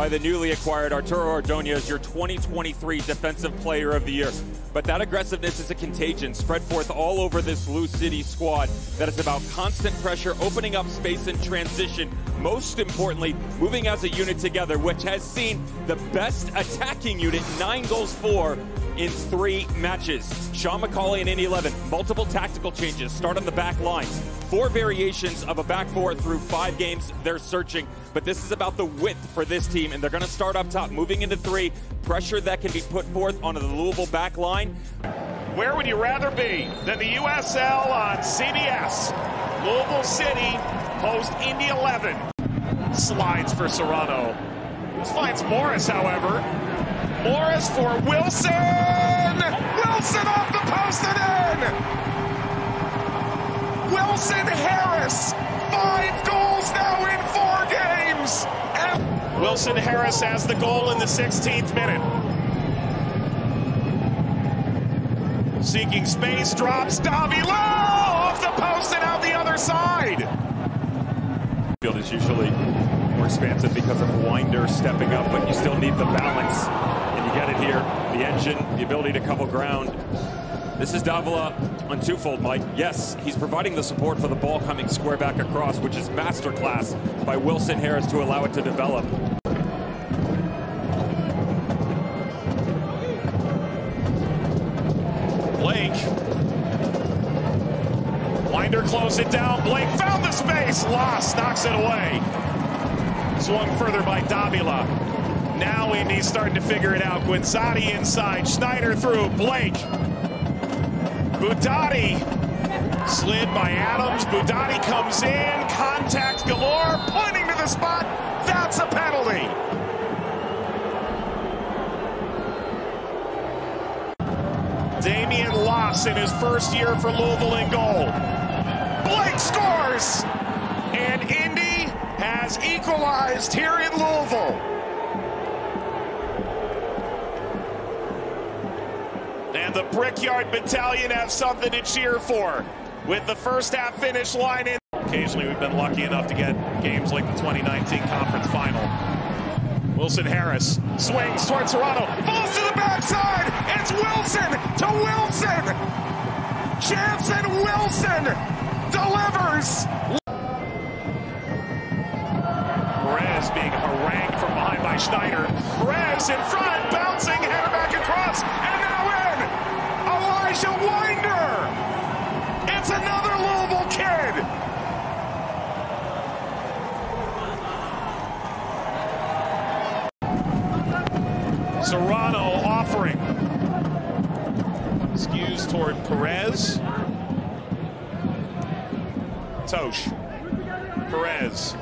by the newly acquired Arturo Ordonez, your 2023 Defensive Player of the Year. But that aggressiveness is a contagion spread forth all over this Lou City squad that is about constant pressure, opening up space in transition. Most importantly, moving as a unit together, which has seen the best attacking unit, nine goals for in three matches. Sean McAuley in Indy 11, multiple tactical changes, start on the back lines. Four variations of a back four through five games they're searching, but this is about the width for this team, and they're going to start up top, moving into three. Pressure that can be put forth onto the Louisville back line. Where would you rather be than the USL on CBS? Louisville City host Indy 11. Slides for Serrano. Finds Morris, however. Morris for Wilson! Wilson off the post and in! Wilson Harris, five goals now in four games! And Wilson Harris has the goal in the 16th minute. Seeking space, drops Davila off the post and out the other side. Field is usually more expansive because of Wynder stepping up, but you still need the balance, and you get it here. The engine, the ability to cover ground. This is Davila on twofold, Mike. Yes, he's providing the support for the ball coming square back across, which is masterclass by Wilson Harris to allow it to develop. Blake. Wynder closed it down. Blake found the space. Lost. Knocks it away. Swung further by Davila. Now Indy's starting to figure it out. Guenzatti inside. Schneider through. Blake. Boudadi. Slid by Adams. Boudadi comes in. Contact galore. Pointing to the spot. That's a penalty. Damian Las in his first year for Louisville in goal. Blake scores! And Indy has equalized here in Louisville. And the Brickyard Battalion have something to cheer for with the first half finish line in. Occasionally, we've been lucky enough to get games like the 2019 conference final. Wilson Harris swings towards Serrano, falls to the backside. It's Wilson to Wilson. Jansen Wilson delivers. Perez being harangued from behind by Schneider. Perez in front, bouncing, header back across, and. Elijah Wynder. It's another Louisville kid. Serrano offering. Skews toward Perez. Totsch. Perez.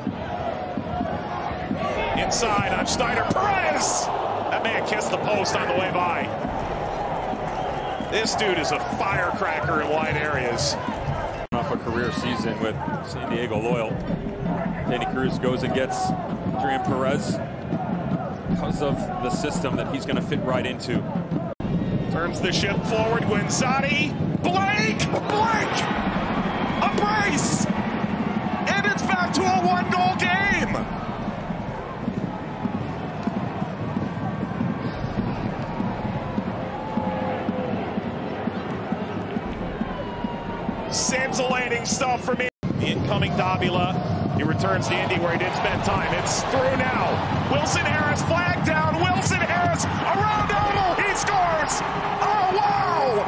Inside on Schneider. Perez! That may have kissed the post on the way by. This dude is a firecracker in wide areas. Off a career season with San Diego Loyal. Danny Cruz goes and gets Adrian Perez because of the system that he's going to fit right into. Turns the ship forward. Guenzatti. Blake! Blake! A brace! And it's back to a one goal game! Scintillating stuff for me. The incoming Davila. He returns to Indy where he did spend time. It's through now. Wilson Harris flag down. Wilson Harris around Oval. He scores. Oh, wow.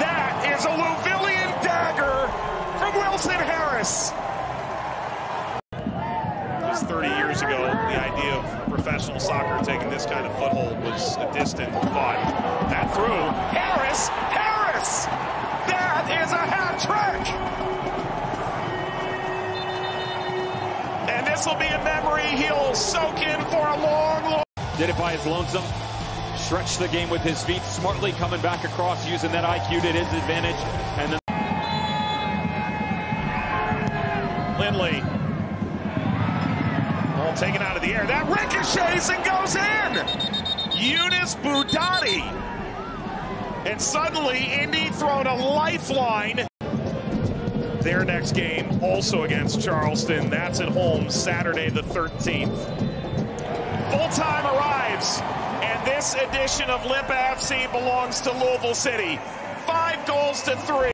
That is a Louvillian dagger from Wilson Harris. Just 30 years ago, the idea of professional soccer taking this kind of foothold was a distant thought. That through. Harris. Harris. That is a hat trick. And this will be a memory he'll soak in for a long, long. Did it by his lonesome. Stretched the game with his feet, smartly coming back across, using that IQ to his advantage. And then Lindley. Ball taken out of the air. That ricochets and goes in. Younes Boudadi. And suddenly, Indy thrown a lifeline. Their next game also against Charleston. That's at home Saturday the 13th. Full time arrives, and this edition of LIPA FC belongs to Louisville City. Five goals to three.